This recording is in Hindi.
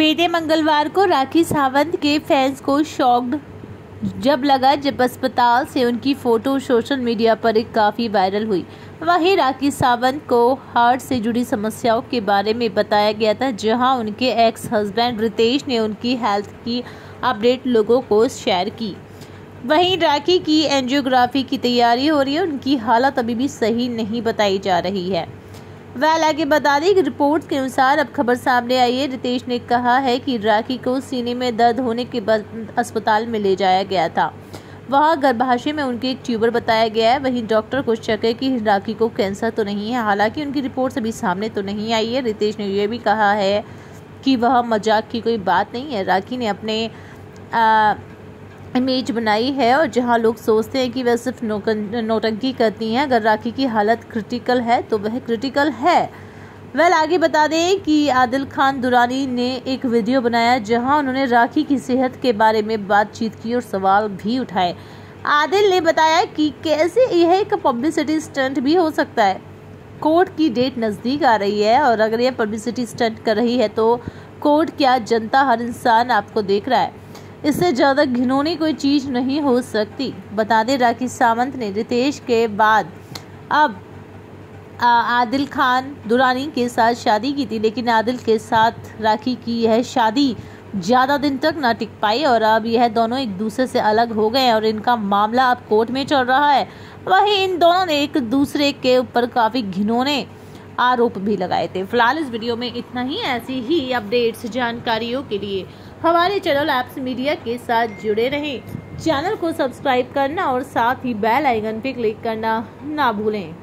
बीते मंगलवार को राखी सावंत के फैंस को शॉक्ड जब लगा जब अस्पताल से उनकी फ़ोटो सोशल मीडिया पर एक काफ़ी वायरल हुई। वहीं राखी सावंत को हार्ट से जुड़ी समस्याओं के बारे में बताया गया था, जहाँ उनके एक्स हस्बैंड रितेश ने उनकी हेल्थ की अपडेट लोगों को शेयर की। वहीं राखी की एंजियोग्राफी की तैयारी हो रही है, उनकी हालत अभी भी सही नहीं बताई जा रही है। वह आगे बता दें कि रिपोर्ट के अनुसार अब खबर सामने आई है। रितेश ने कहा है कि राखी को सीने में दर्द होने के बाद अस्पताल में ले जाया गया था। वहाँ गर्भाशय में उनके एक ट्यूबर बताया गया है। वहीं डॉक्टर को शक है कि राखी को कैंसर तो नहीं है। हालाँकि उनकी रिपोर्ट अभी सामने तो नहीं आई है। रितेश ने यह भी कहा है कि वह मज़ाक की कोई बात नहीं है। राखी ने अपने आ, इमेज बनाई है और जहाँ लोग सोचते हैं कि वह सिर्फ़ नोटंकी करती हैं, अगर राखी की हालत क्रिटिकल है तो वह क्रिटिकल है। वेल, आगे बता दें कि आदिल खान दुरानी ने एक वीडियो बनाया जहाँ उन्होंने राखी की सेहत के बारे में बातचीत की और सवाल भी उठाए। आदिल ने बताया कि कैसे यह एक पब्लिसिटी स्टंट भी हो सकता है। कोर्ट की डेट नज़दीक आ रही है और अगर यह पब्लिसिटी स्टंट कर रही है तो कोर्ट क्या जनता हर इंसान आपको देख रहा है। इससे ज़्यादा घिनौनी कोई चीज़ नहीं हो सकती। बता दें राखी सावंत ने रितेश के बाद अब आदिल खान दुरानी के साथ शादी की थी, लेकिन आदिल के साथ राखी की यह शादी ज़्यादा दिन तक ना टिक पाई और अब यह दोनों एक दूसरे से अलग हो गए और इनका मामला अब कोर्ट में चल रहा है। वहीं इन दोनों ने एक दूसरे के ऊपर काफ़ी घिनौने आरोप भी लगाए थे। फ़िलहाल इस वीडियो में इतना ही। ऐसी ही अपडेट्स, जानकारियों के लिए हमारे चैनल एप्स मीडिया के साथ जुड़े रहें। चैनल को सब्सक्राइब करना और साथ ही बेल आइकन पर क्लिक करना ना भूलें।